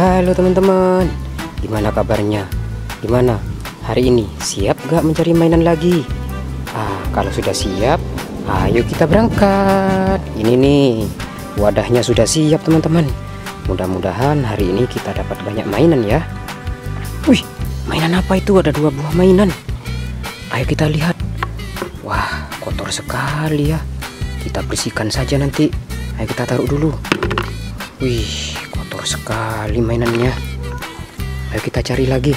Halo teman-teman, gimana kabarnya? Gimana hari ini? Siap gak mencari mainan lagi? Ah, kalau sudah siap, ayo kita berangkat. Ini nih, wadahnya sudah siap teman-teman. Mudah-mudahan hari ini kita dapat banyak mainan ya. Wih, mainan apa itu? Ada dua buah mainan. Ayo kita lihat. Wah, kotor sekali ya. Kita bersihkan saja nanti. Ayo kita taruh dulu. Wih, kotor sekali mainannya. Ayo kita cari lagi.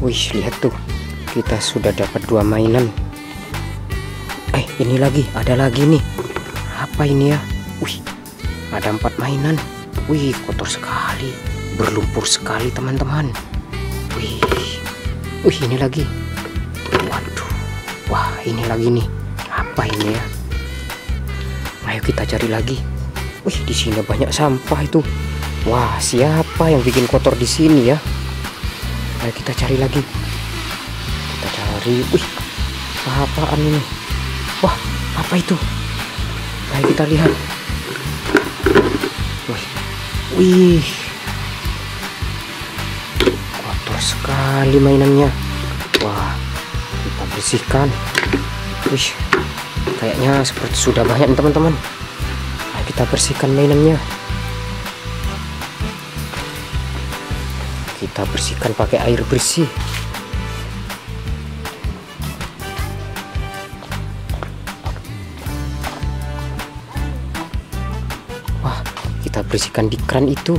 Wih, lihat tuh. Kita sudah dapat dua mainan. Eh, ini lagi, ada lagi nih. Apa ini ya? Wih, ada empat mainan. Wih, kotor sekali. Berlumpur sekali, teman-teman. Wih. Wih, ini lagi. Waduh. Wah, ini lagi nih. Apa ini ya? Ayo kita cari lagi. Wih, di sini banyak sampah itu. Wah, siapa yang bikin kotor di sini ya? Ayo kita cari lagi. Kita cari. Wih, apa-apaan ini? Wah, apa itu? Ayo kita lihat. Wih, wih, kotor sekali mainannya. Wah, kita bersihkan. Wih, kayaknya seperti sudah banyak teman-teman. Ayo kita bersihkan mainannya. Kita bersihkan pakai air bersih. Wah, kita bersihkan di keran itu.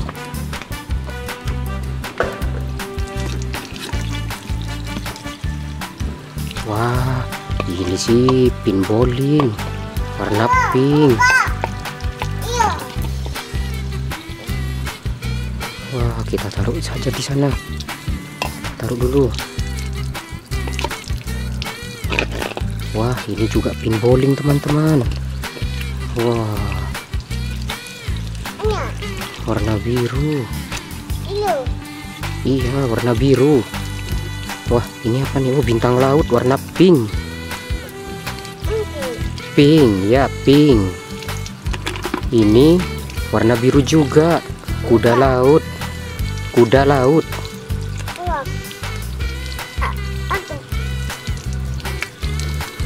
Wah, ini sih pin bowling warna pink. Wah, kita taruh saja di sana. Taruh dulu. Wah, ini juga pin bowling, teman-teman. Wah, warna biru. Iya, warna biru. Wah, ini apa nih? Oh, bintang laut warna pink. Pink, ya, pink. Ini warna biru juga. Kuda laut. Kuda laut.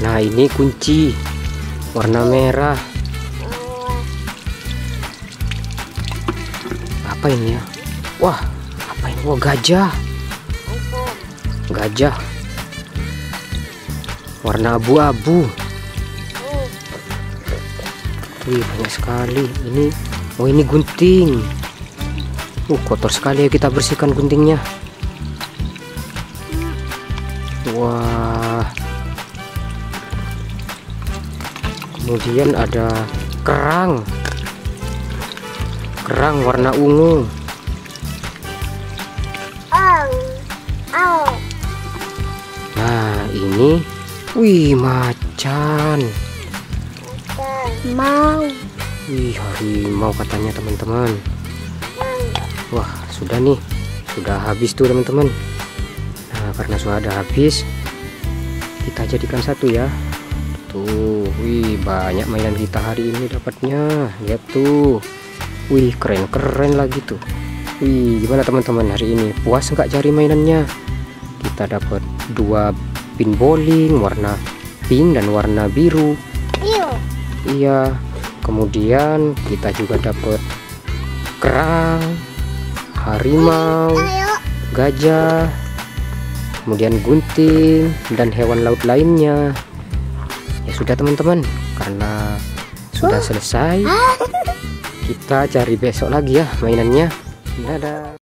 Nah, ini kunci warna merah. Apa ini ya? Wah, apa ini? Wah, gajah. Gajah. Warna abu-abu. Wih, banyak sekali. Ini oh ini gunting. Uh, kotor sekali ya kita bersihkan guntingnya. Wah. Kemudian ada kerang. Kerang warna ungu. Nah, ini wih macan. Mau. Wih, harimau katanya teman-teman. Wah, sudah nih. Sudah habis tuh teman-teman. Nah, karena sudah ada habis, kita jadikan satu ya. Tuh, wih, banyak mainan kita hari ini dapatnya. Lihat tuh. Wih, keren-keren lagi tuh. Wih, gimana teman-teman hari ini? Puas nggak cari mainannya? Kita dapat dua pin bowling warna pink dan warna biru. Iya. Kemudian kita juga dapat kerang, harimau, gajah, kemudian gunting dan hewan laut lainnya. Ya sudah teman-teman, karena sudah selesai, kita cari besok lagi ya mainannya. Dadah.